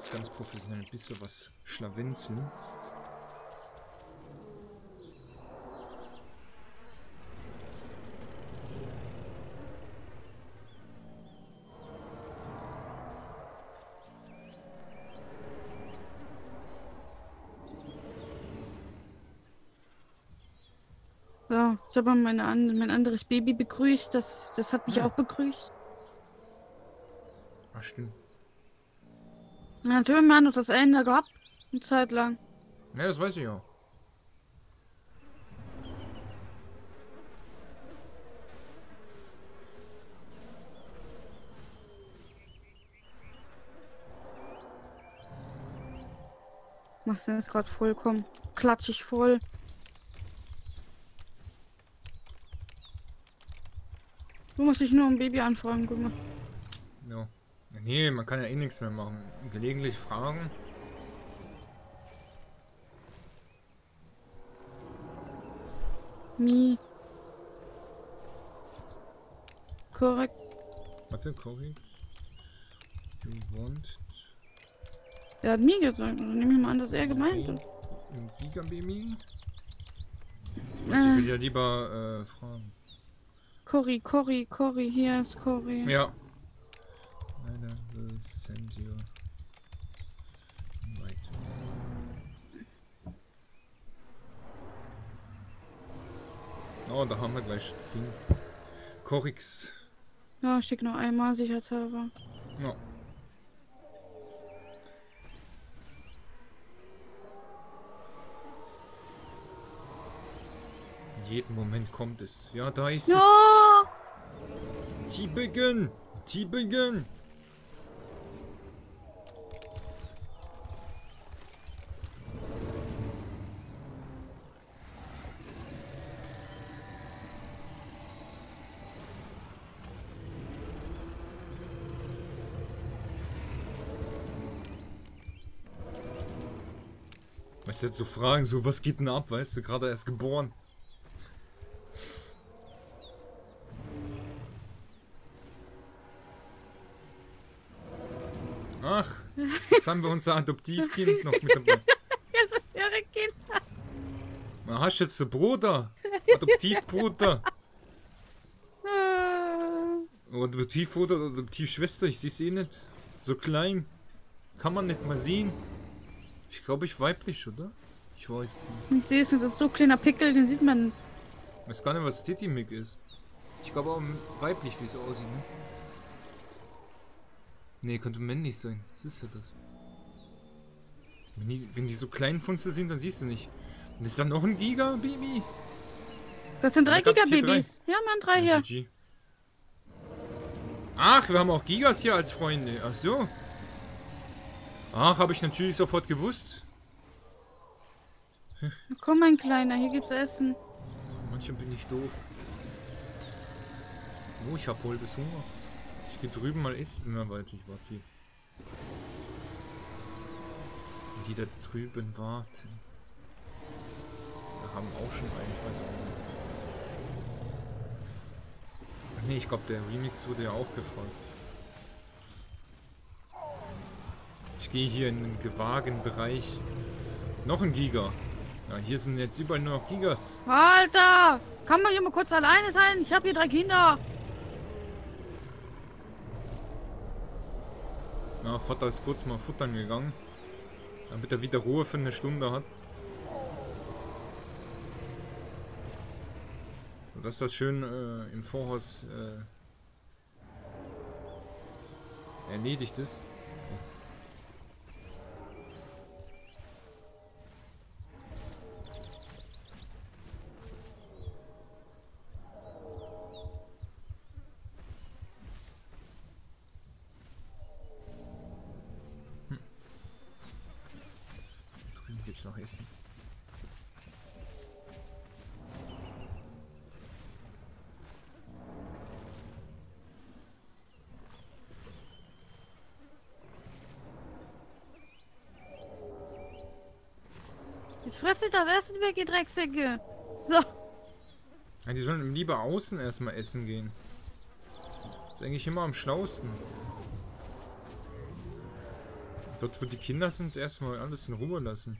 jetzt ganz professionell ein bisschen was schlawenzeln. So, ich habe meine, mein anderes Baby begrüßt. Das, das hat mich Ja. auch begrüßt. Ach, stimmt. Natürlich, haben noch das Ende gehabt. Eine Zeit lang. Ja, das weiß ich auch. Machst du jetzt gerade vollkommen klatschig voll. Du musst dich nur um Baby anfragen, guck mal. Nee, man kann ja eh nichts mehr machen. Gelegentlich fragen. Mi. Korrekt. Warte, Korix. You want Er hat Mi gesagt. Also nehme ich mal an, dass er gemeint hat. ein Gigababy? Ich will Äh, ja lieber äh, fragen. Cory, Cory, Cory, hier ist Cory. Ja. Leider will send you. Right. Oh, da haben wir gleich King. Korix. Ja, schick noch einmal, sicherheitshalber. Ja. Jeden Moment kommt es. Ja, da ist Ja! es. Tübingen! Tübingen! Weißt du, jetzt so fragen, so, was geht denn ab, weißt du, gerade erst geboren. Ach, jetzt haben wir unser Adoptivkind noch mit dabei. Ihre Kinder. Na, hast du jetzt einen Bruder? Adoptivbruder? Äh, Oder Adoptivbruder oder Adoptivschwester? Ich sehe eh nicht. So klein. Kann man nicht mal sehen. Ich glaube, ich weiblich, oder? Ich weiß es nicht. Ich sehe es nicht, das ist so ein kleiner Pickel, den sieht man. Ich weiß gar nicht, was Titimik ist. Ich glaube auch weiblich, wie es aussieht, ne? Nee, könnte männlich sein. Was ist ja das? Wenn die, wenn die so klein Funzel sind, dann siehst du nicht. Und ist da noch ein Giga-Baby? Das sind drei Giga-Babys. Ja, Mann, drei Ja, hier. GG. Ach, wir haben auch Gigas hier als Freunde. Ach so. Ach, habe ich natürlich sofort gewusst. Komm, mein Kleiner, hier gibt's Essen. Manchmal bin ich doof. Oh, ich habe bis Hunger. Ich gehe drüben mal essen. Na, warte, ich warte hier. Die da drüben warten. Wir haben auch schon einen, ich weiß auch nicht. Nee, ich glaube, der Remix wurde ja auch gefragt. Ich gehe hier in den gewagen Bereich. Noch ein Giga. Ja, hier sind jetzt überall nur noch Gigas. Alter! Kann man hier mal kurz alleine sein? Ich habe hier drei Kinder. Ja, Vater ist kurz mal futtern gegangen. Damit er wieder Ruhe für eine Stunde hat. Dass das schön äh, im Vorhaus äh, erledigt ist. Fresst ihr das Essen weg, ihr Drecksäcke. So. Ja, die sollen lieber außen erstmal essen gehen. Das ist eigentlich immer am schlausten. Dort, wo die Kinder sind, erstmal alles in Ruhe lassen.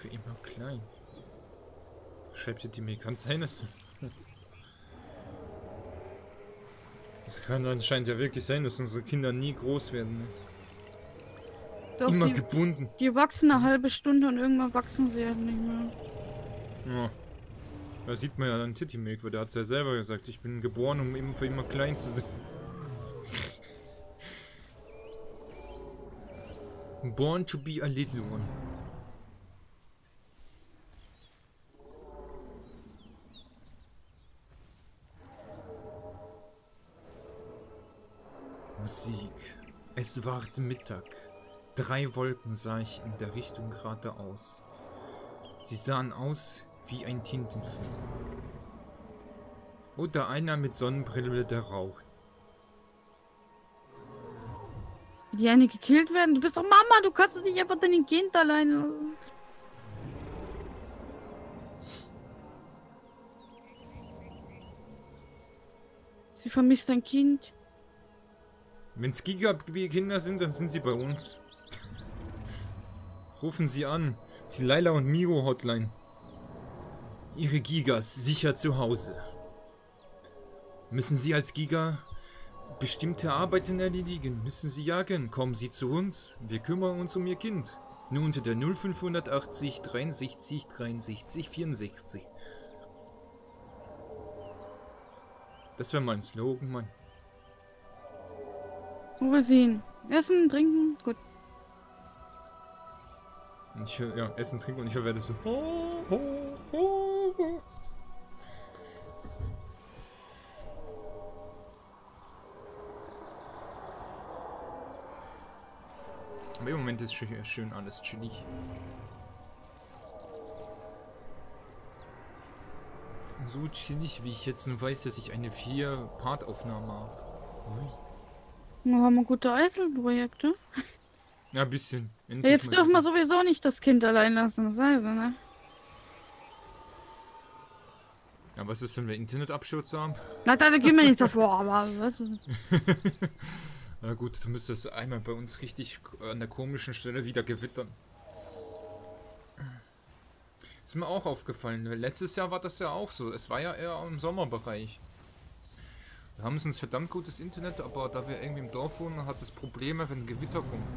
Für immer klein. Schreibt die mir, kann sein, dass... Es kann anscheinend ja wirklich sein, dass unsere Kinder nie groß werden. Ne? Doch, Immer die, gebunden. die wachsen eine halbe Stunde und irgendwann wachsen sie halt nicht mehr. Ja. Da sieht man ja an Titty Milk, weil der hat es ja selber gesagt, ich bin geboren, um immer für immer klein zu sein. Born to be a little one. Es ward Mittag. Drei Wolken sah ich in der Richtung geradeaus. Sie sahen aus wie ein Tintenfilm. Oder einer mit Sonnenbrille, der raucht. Die eine gekillt werden? Du bist doch Mama, du kannst nicht einfach dein Kind alleine. Sie vermisst dein Kind. Wenn es Giga-Kinder sind, dann sind sie bei uns. Rufen sie an. Die Laila und Miro Hotline. Ihre Gigas sicher zu Hause. Müssen sie als Giga bestimmte Arbeiten erledigen? Müssen sie jagen? Kommen sie zu uns? Wir kümmern uns um ihr Kind. Nur unter der 0580 63 63 64. Das wäre mal ein Slogan, Mann. Wo wir sehen. Essen, trinken, gut. Ich ja, Essen, Trinken und ich werde so. Aber im Moment ist schön, schön alles chillig. So chillig, wie ich jetzt nur weiß, dass ich eine vier-Part-Aufnahme habe. Wir haben wir gute Einzelprojekte. Ja, ein bisschen. Ja, jetzt dürfen wir sowieso nicht das Kind allein lassen, das heißt, ne? Ja, was ist, wenn wir Internetabsturz haben? Na, da gehen wir nicht davor, aber du. Na gut, dann müsste es einmal bei uns richtig an der komischen Stelle wieder gewittern. Ist mir auch aufgefallen. weil Letztes Jahr war das ja auch so. Es war ja eher im Sommerbereich. Wir haben uns verdammt gutes Internet, aber da wir irgendwie im Dorf wohnen, hat es Probleme, wenn Gewitter kommen.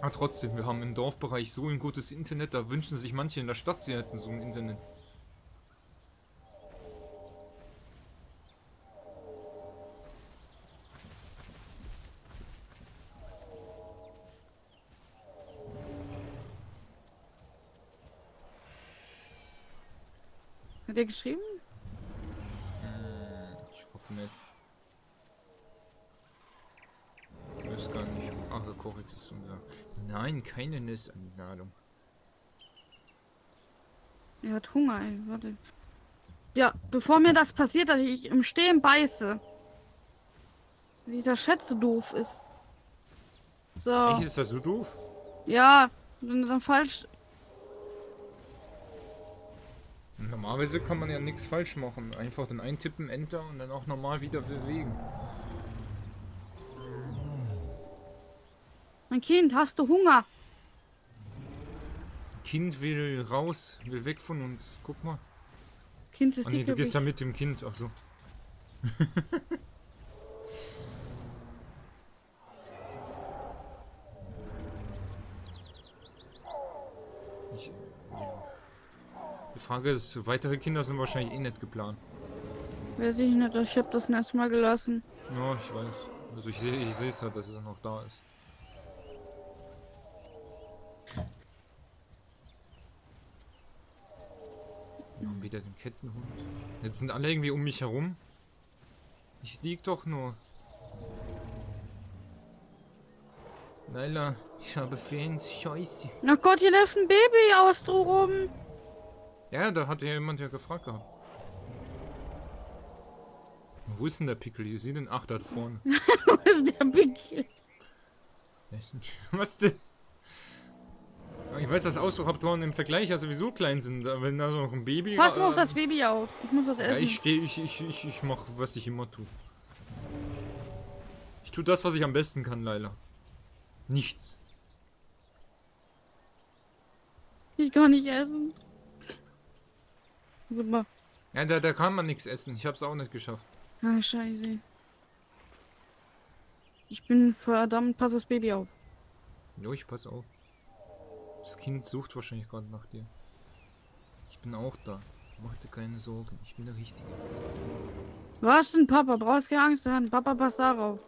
Aber trotzdem, wir haben im Dorfbereich so ein gutes Internet, da wünschen sich manche in der Stadt, sie hätten so ein Internet. Hat er geschrieben? Nicht. Ich weiß gar nicht. Ach, korrekt ist so ja. Nein, keine Nessanladung. Er hat Hunger, ey, warte. Ja, bevor mir das passiert, dass ich im Stehen beiße. Dieser Chat so doof ist. So. Echt, ist das so doof? Ja, wenn du dann falsch. Normalerweise kann man ja nichts falsch machen. Einfach dann eintippen, Enter und dann auch normal wieder bewegen. Mein Kind, hast du Hunger? Kind will raus, will weg von uns. Guck mal. Kind ist Ah, nee, du dicker. gehst ja mit dem Kind. Ach so. ich, ja. Die Frage ist, weitere Kinder sind wahrscheinlich eh nicht geplant. Weiß ich nicht, ich hab das erst mal gelassen. Ja, ich weiß. Also ich sehe ich es halt, dass es noch da ist. Wir haben wieder den Kettenhund. Jetzt sind alle irgendwie um mich herum. Ich lieg doch nur. Laila, ich habe Fans. Scheiße. Ach Gott, hier läuft ein Baby aus rum. Ja, da hat ja jemand ja gefragt gehabt. Wo ist denn der Pickel? Ich sehe den. Ach, da vorne. Wo ist der Pickel? Was denn? Ich weiß, dass Ausdruckaptoren im Vergleich ja sowieso klein sind, wenn da so noch ein Baby... Pass mal auf äh, das Baby auf. Ich muss was Ja, essen. ich stehe, ich, ich, ich, ich mach, was ich immer tue. Ich tue das, was ich am besten kann, Leila. Nichts. Ich kann nicht essen. Super. Ja, da, da kann man nichts essen. Ich hab's auch nicht geschafft. Ah, scheiße. Ich bin verdammt, pass aufs Baby auf. Jo, ich pass auf. Das Kind sucht wahrscheinlich gerade nach dir. Ich bin auch da. Mach dir keine Sorgen. Ich bin der Richtige. Was denn, Papa? Brauchst keine Angst haben. Papa, pass darauf.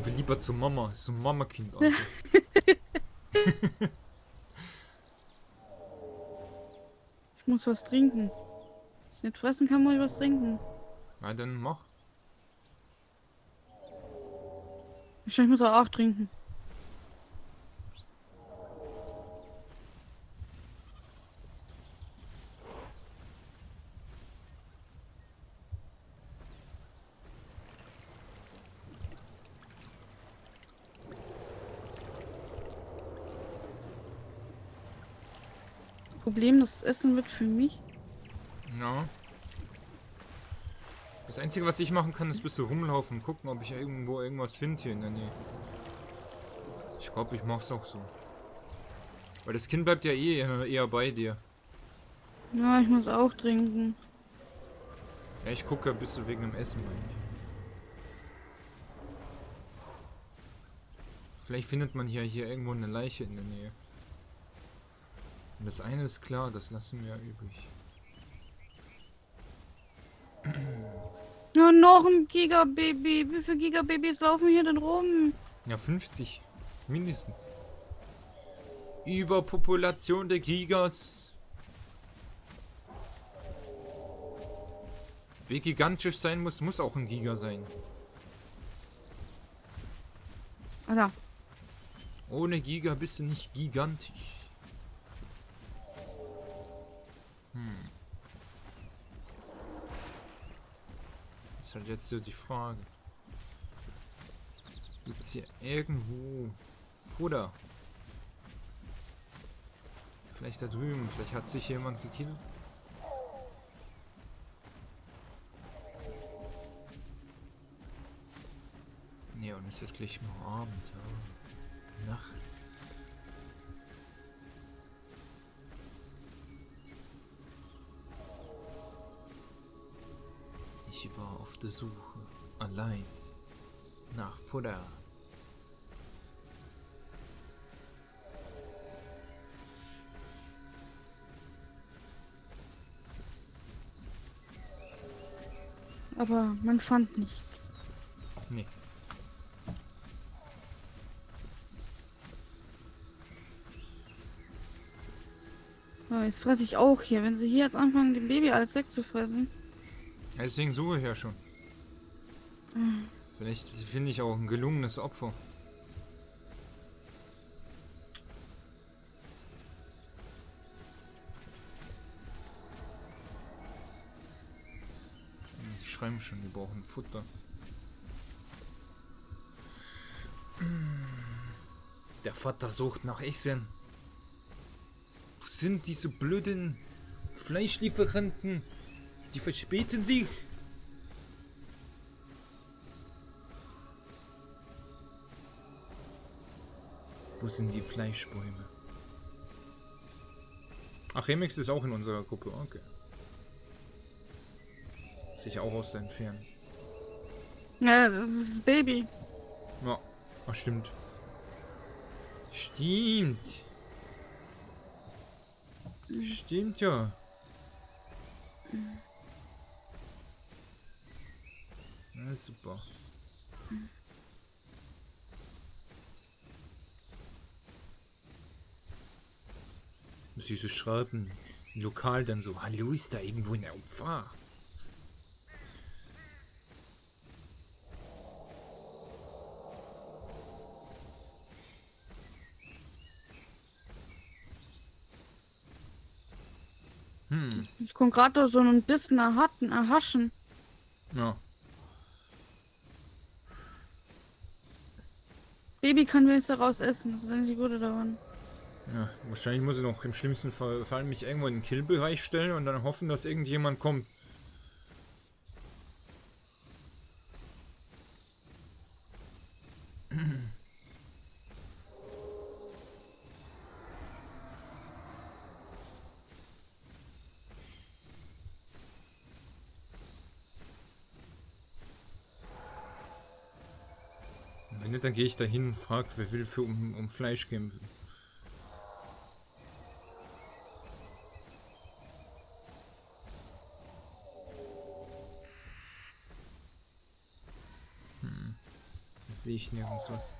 Ich will lieber zur Mama. Ist so ein Mama-Kind, Alter. Ich muss was trinken. Wenn ich nicht fressen kann, muss ich was trinken. Na, dann mach. Wahrscheinlich muss er auch trinken. Problem, das Essen wird für mich. Ja. Das Einzige, was ich machen kann, ist ein bisschen rumlaufen und gucken, ob ich irgendwo irgendwas finde hier in der Nähe. Ich glaube, ich mach's auch so. Weil das Kind bleibt ja eh eher, eher bei dir. Ja, ich muss auch trinken. Ja, ich gucke ein bisschen wegen dem Essen bei dir. Vielleicht findet man hier, hier irgendwo eine Leiche in der Nähe. Das eine ist klar, das lassen wir übrig. Ja, noch ein Gigababy. Wie viele Gigababys laufen hier denn rum? Ja, 50. Mindestens. Überpopulation der Gigas. Wie gigantisch sein muss, muss auch ein Giga sein. Alter, Ohne Giga bist du nicht gigantisch. Ist halt jetzt so die Frage. Gibt's hier irgendwo Futter? Vielleicht da drüben, vielleicht hat sich jemand gekillt. Ne, und es wird gleich noch Abend, ja. Nacht. Ich war auf der Suche, allein, nach Futter. aber man fand nichts. Nee. So, jetzt fresse ich auch hier. Wenn sie hier jetzt anfangen, dem Baby alles wegzufressen. Deswegen suche ich ja schon. Vielleicht finde ich auch ein gelungenes Opfer. Sie schreiben schon, die brauchen Futter. Der Vater sucht nach Essen. Wo sind diese blöden Fleischlieferanten? Die verspäten sich. Wo sind die Fleischbäume? Ach, Remix ist auch in unserer Gruppe, okay. Sich auch aus der Entfernung. Ja, das ist Baby. Ja, ach stimmt. Stimmt. Stimmt ja. Na super. Muss ich so schreiben, Lokal dann so, hallo, ist da irgendwo ein Opfer? Hm, Ich komme gerade so ein bisschen erhaschen. Ja. Baby kann wenigstens daraus essen, das ist eigentlich Gute daran. Ja, wahrscheinlich muss ich noch im schlimmsten Fall mich irgendwo in den Killbereich stellen und dann hoffen, dass irgendjemand kommt. Nicht, dann gehe ich dahin und frage, wer will für um, um Fleisch kämpfen. Hm. Sehe ich nirgends was.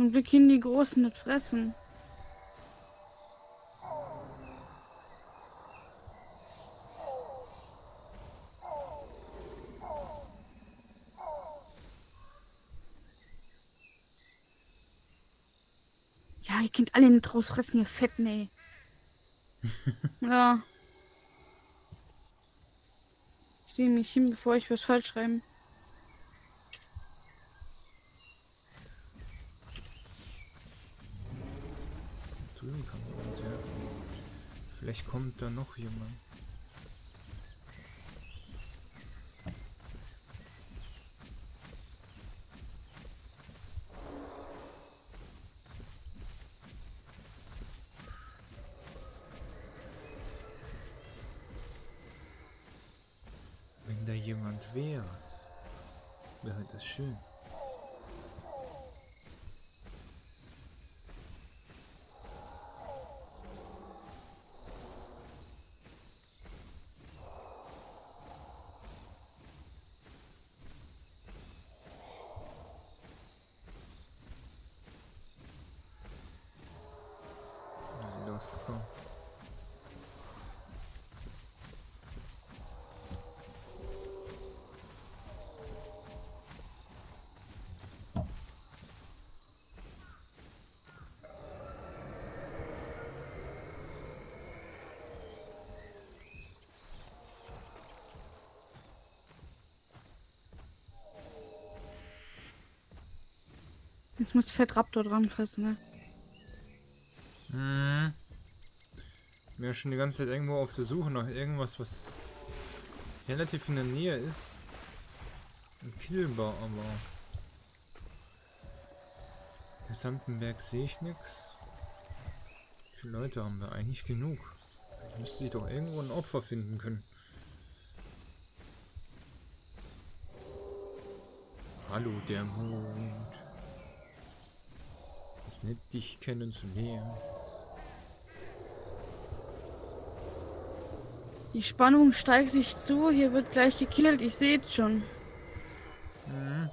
Zum Glück können die Großen nicht fressen. Ja, ihr könnt alle nicht rausfressen, ihr Fetten, ey. ja. Ich sehe mich hin, bevor ich was falsch schreiben. Drüben kann jemand, ja. Vielleicht kommt da noch jemand. Wenn da jemand wäre, wäre das schön. Na Los, komm. Jetzt muss Fettraptor dran fressen, ne? Mhm. Ich bin schon die ganze Zeit irgendwo auf der Suche nach irgendwas, was relativ in der Nähe ist. Killbar, aber. Gesamten Berg sehe ich nichts. Wie viele Leute haben wir? Eigentlich genug. Da müsste sich doch irgendwo ein Opfer finden können. Hallo, der Mond. Ist nett, dich kennenzulernen. Die Spannung steigt sich zu, hier wird gleich gekillt, ich sehe es schon. Mhm.